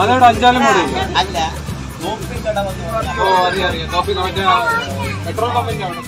അതവിടെ അഞ്ചാലും മോഡൽ അല്ല. നോക്കി കട വന്ന് ഓ അറിയാം അറിയാം. കോപ്പി മറ്റേ പെട്രോൾ പമ്പിന്റെ അവിടെ